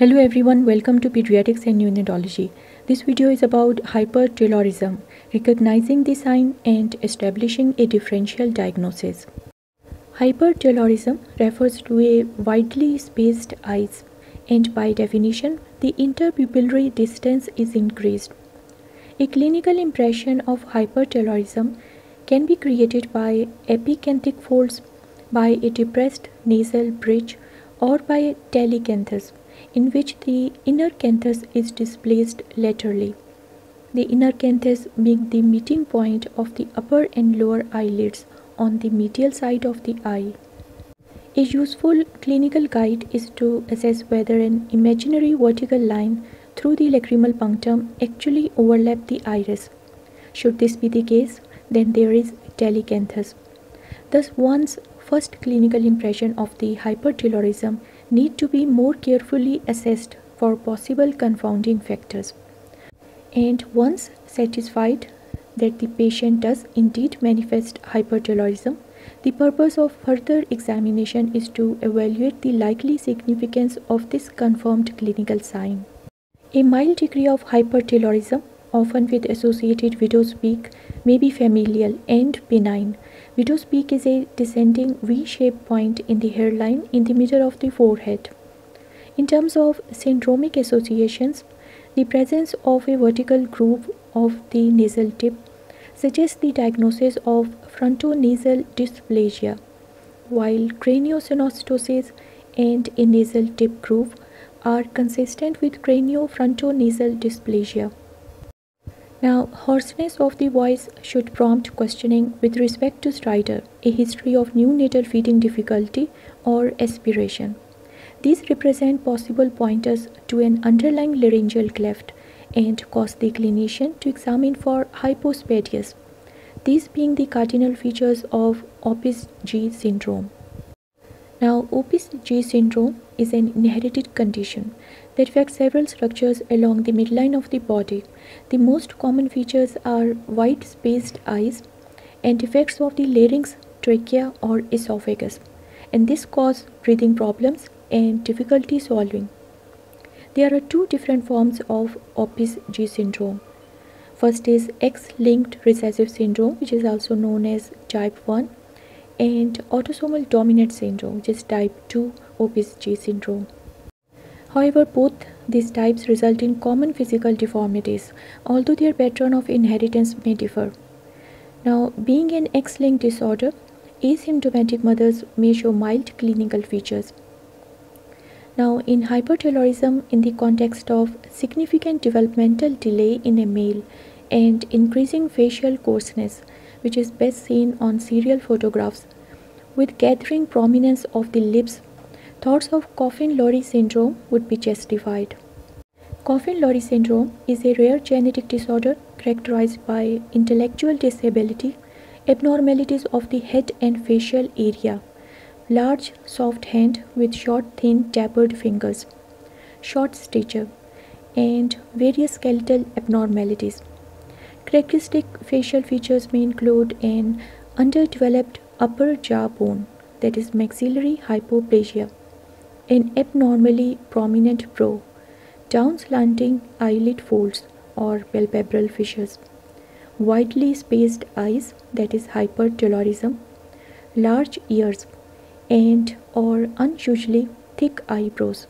Hello everyone, welcome to Pediatrics and Neonatology. This video is about hypertelorism, recognizing the sign and establishing a differential diagnosis. Hypertelorism refers to a widely spaced eyes and by definition the interpupillary distance is increased. A clinical impression of hypertelorism can be created by epicanthic folds, by a depressed nasal bridge or by telecanthus in which the inner canthus is displaced laterally. The inner canthus being the meeting point of the upper and lower eyelids on the medial side of the eye. A useful clinical guide is to assess whether an imaginary vertical line through the lacrimal punctum actually overlap the iris. Should this be the case, then there is telecanthus. Thus, one's first clinical impression of the hypertelorism need to be more carefully assessed for possible confounding factors. And once satisfied that the patient does indeed manifest hypertelorism, the purpose of further examination is to evaluate the likely significance of this confirmed clinical sign. A mild degree of hypertelorism, often with associated widow's peak, may be familial and benign. Widow's peak is a descending V-shaped point in the hairline in the middle of the forehead. In terms of syndromic associations, the presence of a vertical groove of the nasal tip suggests the diagnosis of frontonasal dysplasia, while craniosynostosis and a nasal tip groove are consistent with craniofrontonasal dysplasia. Now, hoarseness of the voice should prompt questioning with respect to stridor, a history of neonatal feeding difficulty, or aspiration. These represent possible pointers to an underlying laryngeal cleft and cause the clinician to examine for hypospadias, these being the cardinal features of Opitz G syndrome. Now, Opitz G syndrome is an inherited condition that affects several structures along the midline of the body. The most common features are wide spaced eyes and defects of the larynx, trachea, or esophagus, and this cause breathing problems and difficulty swallowing. There are two different forms of Opitz G syndrome. First is X-linked recessive syndrome, which is also known as type 1, and autosomal dominant syndrome, which is type 2 Opitz G syndrome. However, both these types result in common physical deformities, although their pattern of inheritance may differ. Now, being an X-linked disorder, asymptomatic mothers may show mild clinical features. Now, in hypertelorism, in the context of significant developmental delay in a male and increasing facial coarseness, which is best seen on serial photographs, with gathering prominence of the lips thoughts of Coffin-Lowry syndrome would be justified. Coffin-Lowry syndrome is a rare genetic disorder characterized by intellectual disability, abnormalities of the head and facial area, large soft hand with short thin tapered fingers, short stature, and various skeletal abnormalities. Characteristic facial features may include an underdeveloped upper jaw bone, that is maxillary hypoplasia, an abnormally prominent brow, down slanting eyelid folds or palpebral fissures, widely spaced eyes that is hypertelorism, large ears and or unusually thick eyebrows.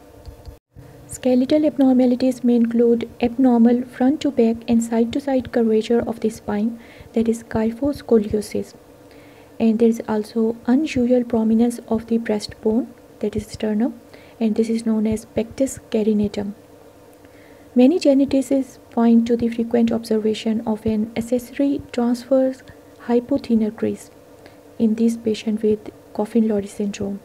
Skeletal abnormalities may include abnormal front to back and side to side curvature of the spine that is kyphoscoliosis. And there is also unusual prominence of the breastbone that is sternum and this is known as pectus carinatum. Many geneticists point to the frequent observation of an accessory transverse hypothenar crease in this patient with Coffin-Lowry syndrome.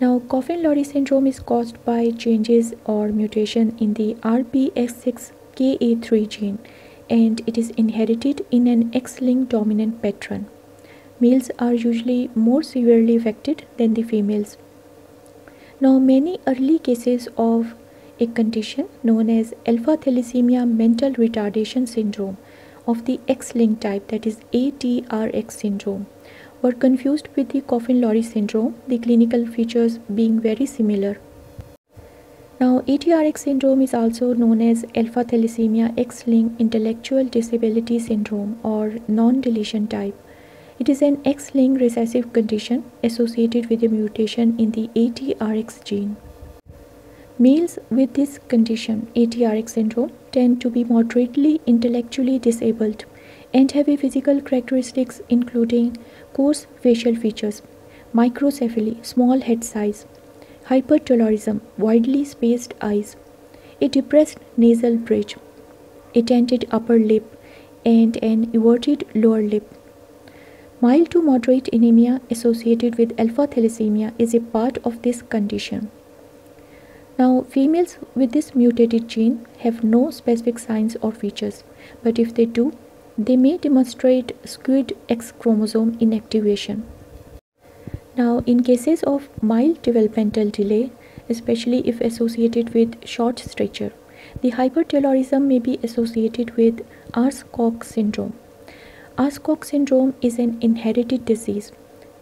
Now, Coffin-Lowry syndrome is caused by changes or mutation in the RPS6KA3 gene and it is inherited in an X-linked dominant pattern. Males are usually more severely affected than the females. Now, many early cases of a condition known as alpha thalassemia mental retardation syndrome of the X-linked type that is ATRX syndrome were confused with the Coffin-Lowry syndrome, the clinical features being very similar. Now, ATRX syndrome is also known as alpha thalassemia X-linked intellectual disability syndrome or non-deletion type. It is an X-linked recessive condition associated with a mutation in the ATRX gene. Males with this condition, ATRX syndrome, tend to be moderately intellectually disabled and have physical characteristics including coarse facial features, microcephaly, small head size, hypertelorism, widely spaced eyes, a depressed nasal bridge, a dented upper lip, and an everted lower lip. Mild to moderate anemia associated with alpha thalassemia is a part of this condition. Now, females with this mutated gene have no specific signs or features, but if they do, they may demonstrate skewed X chromosome inactivation. Now, in cases of mild developmental delay, especially if associated with short stature, the hypertelorism may be associated with Aarskog syndrome. Aarskog syndrome is an inherited disease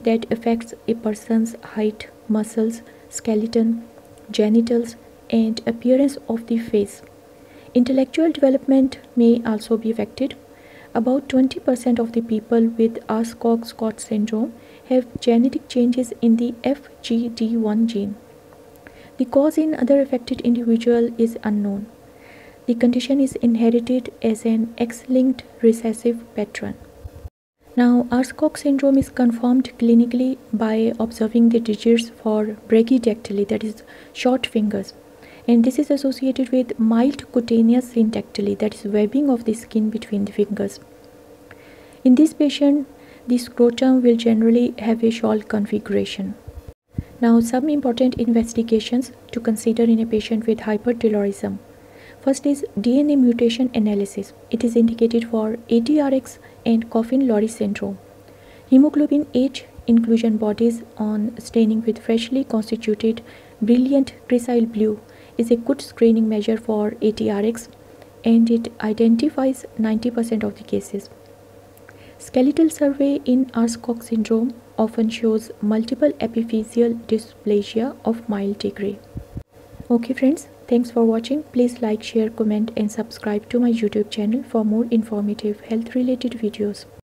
that affects a person's height, muscles, skeleton, genitals, and appearance of the face. Intellectual development may also be affected. About 20% of the people with Aarskog syndrome have genetic changes in the FGD1 gene. The cause in other affected individual is unknown. The condition is inherited as an X-linked recessive pattern. Now, Aarskog syndrome is confirmed clinically by observing the digits for brachydactyly, that is short fingers. And this is associated with mild cutaneous syndactyly, that is webbing of the skin between the fingers. In this patient, the scrotum will generally have a shawl configuration. Now some important investigations to consider in a patient with hypertelorism. First is DNA mutation analysis. It is indicated for ATRX and Coffin-Lowry syndrome. Hemoglobin H inclusion bodies on staining with freshly constituted brilliant cresyl blue is a good screening measure for ATRX and it identifies 90% of the cases. Skeletal survey in Aarskog syndrome often shows multiple epiphyseal dysplasia of mild degree. Okay friends, thanks for watching. Please like, share, comment and subscribe to my YouTube channel for more informative health related videos.